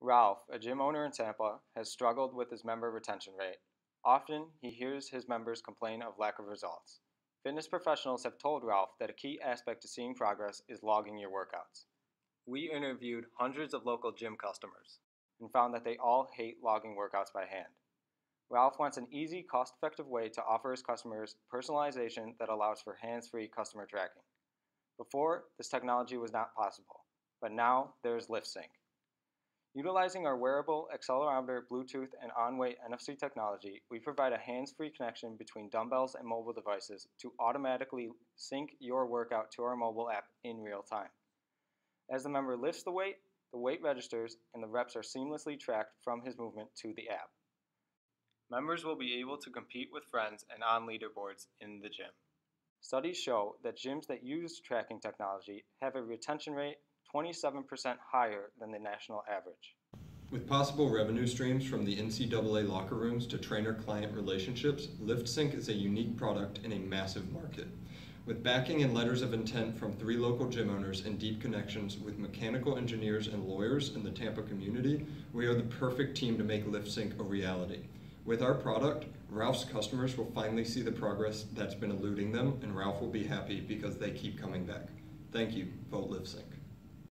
Ralph, a gym owner in Tampa, has struggled with his member retention rate. Often, he hears his members complain of lack of results. Fitness professionals have told Ralph that a key aspect to seeing progress is logging your workouts. We interviewed hundreds of local gym customers and found that they all hate logging workouts by hand. Ralph wants an easy, cost effective way to offer his customers personalization that allows for hands free customer tracking. Before, this technology was not possible, but now there is LiftSync. Utilizing our wearable accelerometer, Bluetooth, and on-weight NFC technology, we provide a hands-free connection between dumbbells and mobile devices to automatically sync your workout to our mobile app in real time. As the member lifts the weight, the weight registers and the reps are seamlessly tracked from his movement to the app. Members will be able to compete with friends and on leaderboards in the gym. Studies show that gyms that use tracking technology have a retention rate 27% higher than the national average. With possible revenue streams from the NCAA locker rooms to trainer client relationships, LiftSync is a unique product in a massive market. With backing and letters of intent from three local gym owners and deep connections with mechanical engineers and lawyers in the Tampa community, we are the perfect team to make LiftSync a reality. With our product, Ralph's customers will finally see the progress that's been eluding them, and Ralph will be happy because they keep coming back. Thank you, Vote LiftSync.